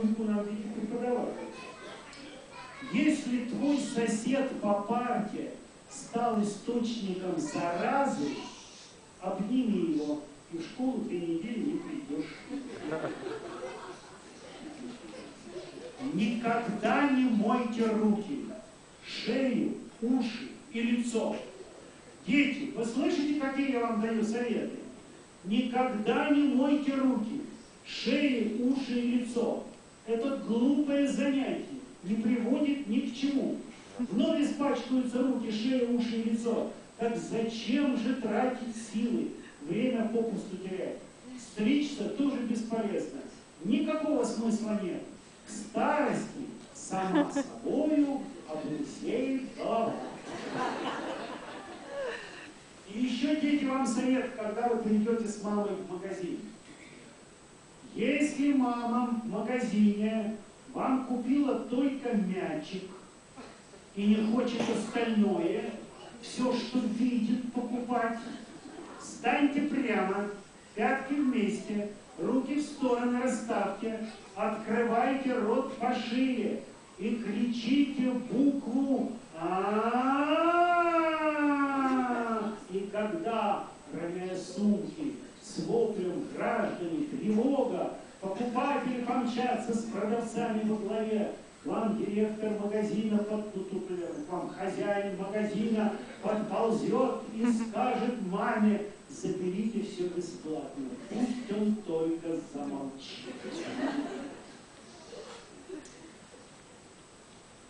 преподавали. Если твой сосед по парте стал источником заразы, обними его, и в школу две недели не придешь. Никогда не мойте руки, шею, уши и лицо. Дети, вы слышите, какие я вам даю советы? Никогда не мойте руки, шею, уши и лицо. Это глупое занятие, не приводит ни к чему. Вновь испачкаются руки, шея, уши и лицо. Так зачем же тратить силы, время попусту терять? Стричься тоже бесполезно. Никакого смысла нет. К старости сама собою облысеет голова. И еще, дети, вам совет, когда вы придете с мамой в магазин. Если мама в магазине вам купила только мячик и не хочет остальное, все, что видит, покупать, встаньте прямо, пятки вместе, руки в стороны расставьте, открывайте рот пошире и кричите букву а И когда, роняя сумки, с воплем граждане, тревога, покупатели помчатся с продавцами во главе, вам директор магазина, под, тут, тут, к вам хозяин магазина подползет и скажет маме, заберите все бесплатно, пусть он только замолчит.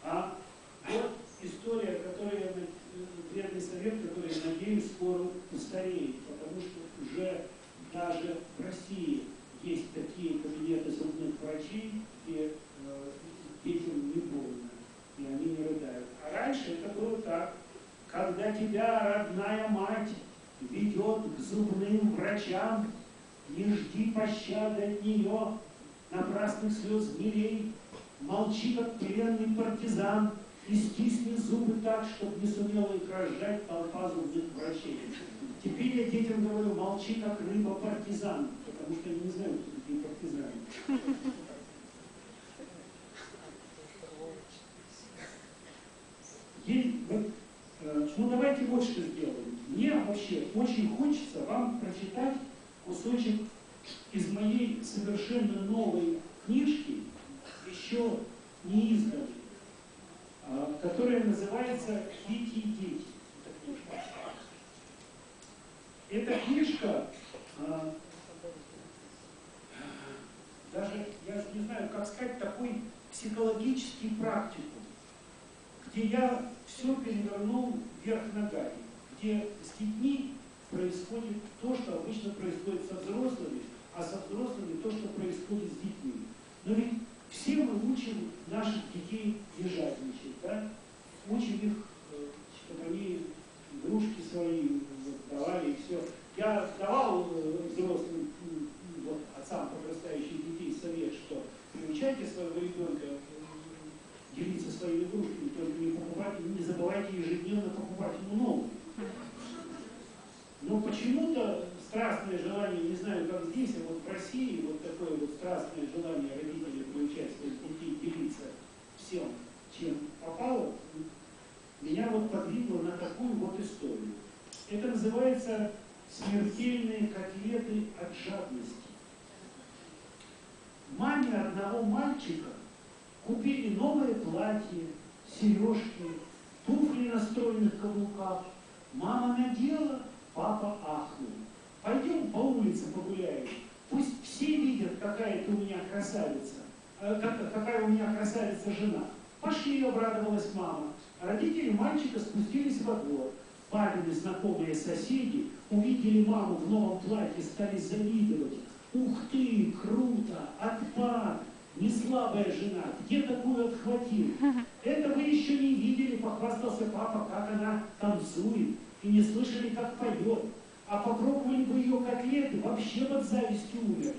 А вот история, которая, вредный совет, который, надеюсь, скоро устареет, потому что уже даже в России есть такие кабинеты зубных врачей, где э, детям не больно, и они не рыдают. А раньше это было так. Когда тебя родная мать ведет к зубным врачам, не жди пощады от нее, напрасных слез не молчи, как пленный партизан, и стисни зубы так, чтобы не сумела их разжать толпа зубных врачей. Теперь я детям говорю, молчи, как рыба-партизан, потому что они не знают, кто такие партизаны. Есть, вот, вот что сделаем. Мне вообще очень хочется вам прочитать кусочек из моей совершенно новой книжки, еще не изданной, а, которая называется «Кити и дети». Эта книжка, а, даже, я не знаю, как сказать, такой психологический практикум, где я все перевернул вверх ногами, где с детьми происходит то, что обычно происходит со взрослыми, а со взрослыми то, что происходит с детьми. Но ведь все мы учим наших детей не жадничать, да? Учим их, э, чтобы они игрушки свои вот, давали и все. Я давал э, взрослым вот, отцам подрастающих детей совет, что приучайте своего ребенка э, делиться своими игрушками, только не покупать, не забывайте ежедневно покупать ему новые. Но почему-то страстное желание, не знаю, как здесь, а вот в России, вот такое вот страстное желание родителей приучать своих детей делиться всем, чем попало, меня вот подвигло на такую вот историю. Это называется смертельные котлеты от жадности. Маме одного мальчика купили новое платье, сережки, туфли на стройных каблуках. Мама надела, папа ахнул. Пойдем по улице погуляем. Пусть все видят, какая ты у меня красавица, э, какая у меня красавица жена. Пошли, обрадовалась мама. Родители мальчика спустились во двор. Папины знакомые соседи увидели маму в новом платье, стали завидовать. Ух ты, круто, отпад, не слабая жена, где такую отхватил? Это вы еще не видели, похвастался папа, как она танцует, и не слышали, как поет а попробовали бы ее котлеты, вообще от зависти умерли.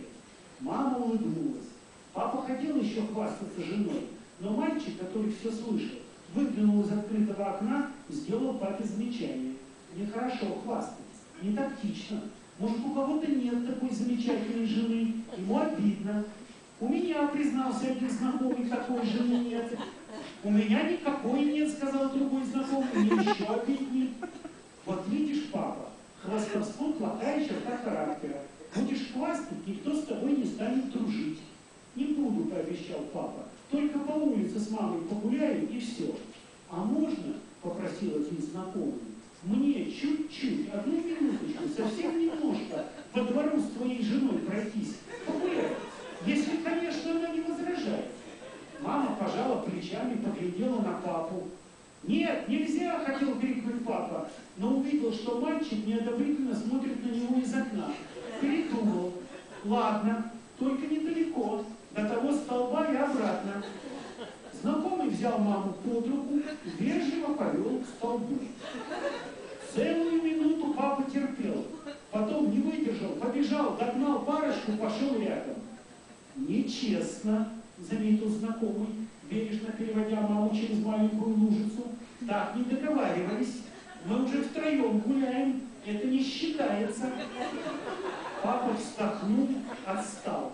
Мама улыбнулась. Папа хотел еще хвастаться женой, но мальчик, который все слышал, выглянул из открытого окна сделал папе замечание. Нехорошо хвастаться, не тактично. Может, у кого-то нет такой замечательной жены, ему обидно. У меня, признался один знакомый, такой жены нет. У меня никакой нет, сказал другой знакомый, мне еще обиднее. Вот видишь, папа, хвастовство плохая черта характера. Будешь хвастать, никто с тобой не станет дружить. Не буду, пообещал папа. Только по улице с мамой погуляю и все. А можно, попросил один знакомый, мне чуть-чуть, одну минуточку, совсем немножко, по двору с твоей женой пройтись, погулять, если, конечно, она не возражает. Мама пожала плечами, поглядела на папу. «Нет, нельзя!» — хотел крикнуть папа, но увидел, что мальчик неодобрительно смотрит на него из окна. Передумал. «Ладно, только недалеко, до того столба и обратно». Знакомый взял маму под руку, вежливо повел к столбу. Целую минуту папа терпел, потом не выдержал, побежал, догнал парочку, пошел рядом. Нечестно, заметил знакомый, бережно переводя маму через маленькую лужицу. Так не договаривались. Мы уже втроем гуляем, это не считается. Папа вздохнул, отстал.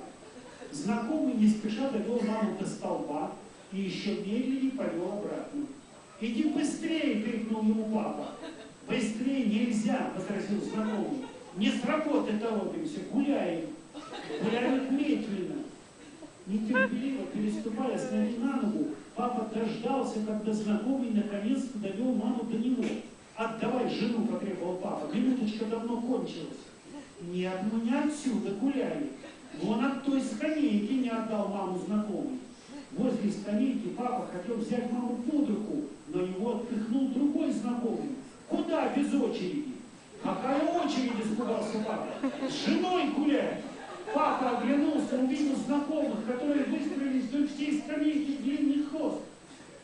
Знакомый не спеша довел маму до столба и еще медленнее повел обратно. «Иди быстрее!» — крикнул ему папа. «Быстрее нельзя!» — возразил знакомый. «Не с работы торопимся, гуляем. Гуляют медленно». Нетерпеливо переступая с ноги на ногу, папа дождался, когда знакомый наконец-то довел маму до него. «Отдавай жену!» — потребовал папа. «Минуточка давно кончилась». «Нет, мы не отсюда гуляли. Вон от той скамейки не отдал маму знакомый». Возле скамейки папа хотел взять маму под руку, но его отпихнул другой знакомый. Куда без очереди? Какая очередь, испугался папа? С женой гулять. Папа оглянулся, увидел знакомых, которые выстроились вдоль всей скамейки длинный хвост.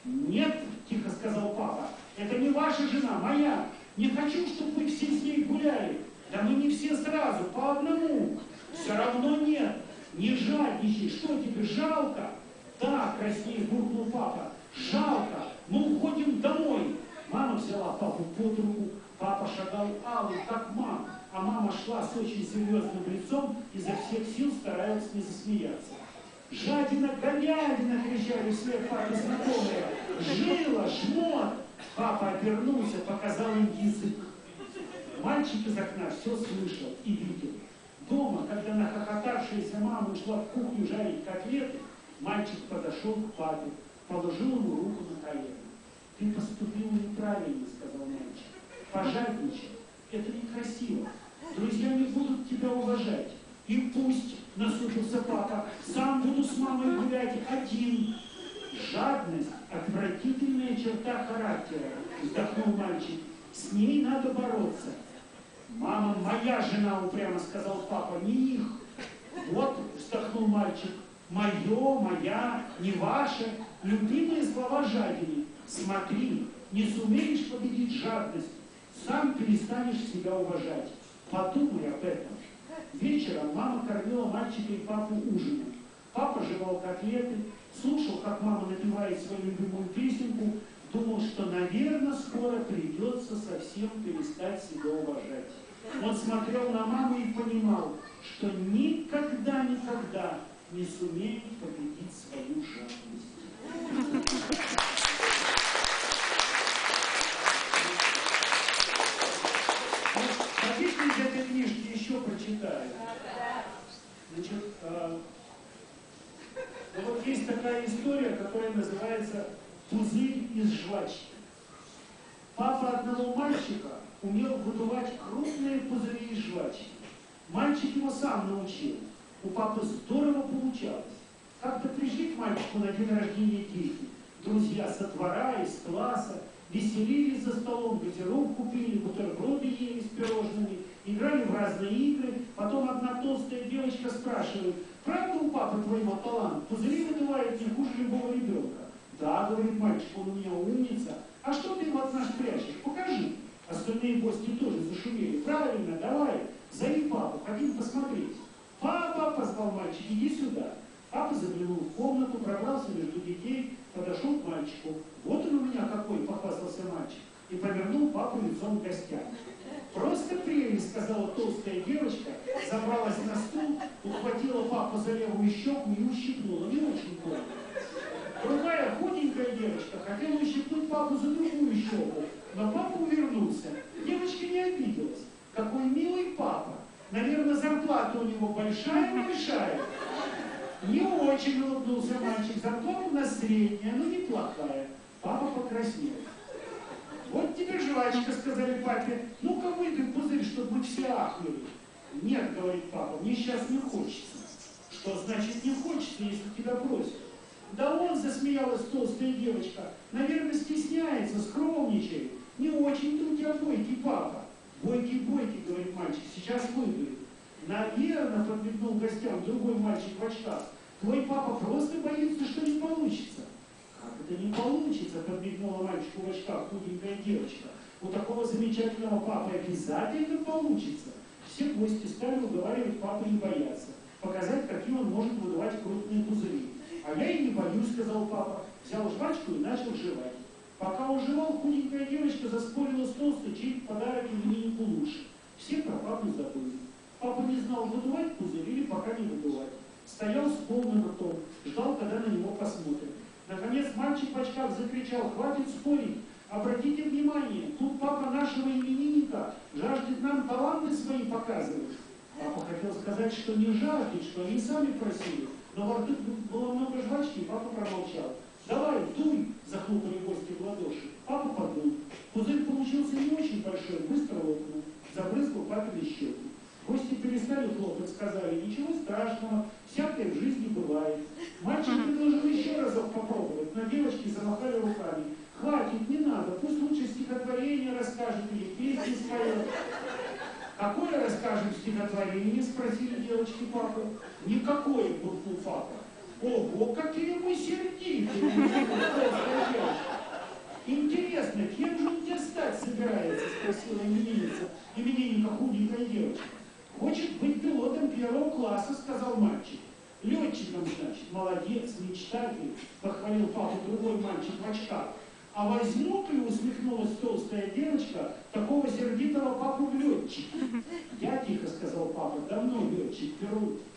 Нет, тихо сказал папа, это не ваша жена, моя. Не хочу, чтобы вы все с ней гуляли. Да мы не все сразу, по одному. Все равно нет. Не жадничай, что тебе жалко? Да, краснее буркнул папа. Жалко, мы уходим домой. Мама взяла папу под руку, папа шагал алый, как мам, а мама шла с очень серьезным лицом, изо всех сил стараясь не засмеяться. «Жадина, говядина!» — кричали вслед папе знакомые. «Жила, жмот!» Папа обернулся, показал им язык. Мальчик из окна все слышал и видел. Дома, когда нахохотавшаяся мама ушла в кухню жарить котлеты, мальчик подошел к папе, положил ему руку на колено. Ты поступил неправильно, сказал мальчик. Пожадничал. Это некрасиво. Друзья не будут тебя уважать. И пусть, насупился папа, сам буду с мамой гулять один. Жадность – отвратительная черта характера, вздохнул мальчик. С ней надо бороться. Мама моя жена, упрямо сказал папа, не их. Вот, вздохнул мальчик, мое, моя, не ваше, любимые слова жадины. Смотри, не сумеешь победить жадность, сам перестанешь себя уважать. Подумай об этом. Вечером мама кормила мальчика и папу ужином. Папа жевал котлеты, слушал, как мама напевает свою любимую песенку, думал, что, наверное, скоро придется совсем перестать себя уважать. Он смотрел на маму и понимал, что никогда-никогда не сумеет победить свою жадность. Хотите из этой книжки еще прочитаю? Значит, э, ну вот есть такая история, которая называется «Пузырь из жвачки». Папа одного мальчика умел выдувать крупные пузыри из жвачки. Мальчик его сам научил. У папы здорово получалось. Как-то пришли к мальчику на день рождения дети. Друзья со двора, из класса, веселились за столом, газировку купили, бутерброды ели с пирожными, играли в разные игры. Потом одна толстая девочка спрашивает, правда у папы твоего талант? Пузыри выдувает не хуже любого ребенка. Да, говорит мальчик, он у меня умница. А что ты его от нас прячешь? Покажи. Остальные гости тоже зашумели. Правильно, давай, зови папу, хотим посмотреть. Папа, позвал мальчик, иди сюда. Папа заглянул в комнату, пробрался между детей, подошел к мальчику. Вот он у меня какой, похвастался мальчик. И повернул папу лицом к гостям. Просто прелесть, сказала толстая девочка, забралась на стул, ухватила папу за левую щеку и ущипнула. Не очень больно. Другая худенькая девочка хотела ущипнуть папу за другую щеку, но папа увернулся. Девочка не обиделась. Какой милый папа. Наверное, зарплата у него большая-большая. Не очень улыбнулся мальчик. Зарплата у нас средняя, но неплохая. Папа покраснел. Вот тебе жвачка, сказали папе. Ну-ка выдай пузырь, чтобы мы все ахнули. Нет, говорит папа, мне сейчас не хочется. Что значит не хочется, если тебя просят? Да он, засмеялась толстая девочка, наверное, стесняется, скромничает. Не очень-то у тебя бойкий папа. Бойкий, бойкий, говорит мальчик, сейчас выйду. Наверное, подмигнул гостям другой мальчик в очках. Твой папа просто боится, что не получится. Как это не получится, подмигнула мальчику в очках худенькая девочка. У такого замечательного папы обязательно получится. Все гости стали уговаривать папу не бояться, показать, каким он может выдавать крупные пузыри. А я и не боюсь, сказал папа. Взял жвачку и начал жевать. Пока он жевал, худенькая девочка заспорила с толстой, чей подарок имениннику лучше. Все про папу забыли. Папа не знал, выдувать пузырь или пока не выдувать. Стоял с полным ртом, ждал, когда на него посмотрят. Наконец мальчик в очках закричал, хватит спорить, обратите внимание, тут папа нашего именинника жаждет нам таланты свои показывать. Папа хотел сказать, что не жаждет, что они сами просили, но во рту было много жвачки, и папа промолчал. «Давай, дуй!» – захлопали гости в ладоши. Папа подул. Пузырь получился не очень большой, быстро лопнул. Забрызгал папины щеки. Гости перестали хлопать, сказали, ничего страшного, всякое в жизни бывает. Мальчик предложил еще разок попробовать, но девочки замахали руками. Хватит, не надо, пусть лучше стихотворение расскажет или песни споет. Какое расскажем стихотворение, спросили девочки папу. Никакое, буркнул папа. Ого, какие мы сердитые! Интересно, кем же он тебе стать собирается? Спросила именинница, именинника худенькая девочка. Хочет быть пилотом первого класса, сказал мальчик. Летчиком, значит, молодец, мечтатель, похвалил папу другой мальчик в очках. А возьмут ли, усмехнулась толстая девочка, такого сердитого папу в летчик? Я тихо сказал папа, давно летчик,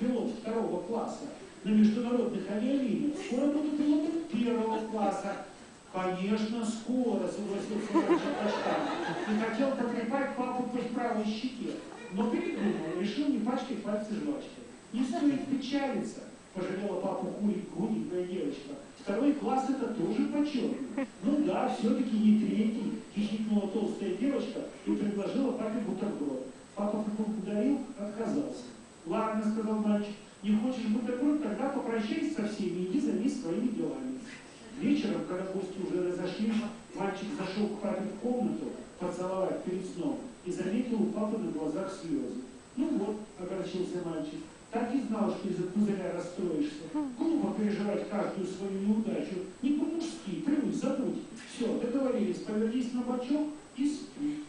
пилот второго класса на международных авиалиниях. Скоро буду пилотом первого класса. Конечно, скоро, согласился очках. И хотел потрепать папу по правой щеке, но передумал, решил не пачкать пальцы жвачкой. Не стоит печалиться, пожалела папу Курик, худенькая девочка. Второй класс это тоже почетно. Ну да, все-таки не третий, хихикнула толстая девочка и предложила папе бутерброд. Папа поблагодарил, отказался. Ладно, сказал мальчик, не хочешь бутерброд, тогда попрощайся со всеми, иди займись своими делами. Вечером, когда гости уже разошлись, мальчик зашел к папе в комнату поцеловать перед сном и заметил у папы на глазах слезы. Ну вот, огорчился мальчик, так и знал, что из-за пузыря расстроишься. Глупо переживать каждую свою неудачу. Не по-мужски, привык, забудь. Все, договорились, повернись на бочок и спи.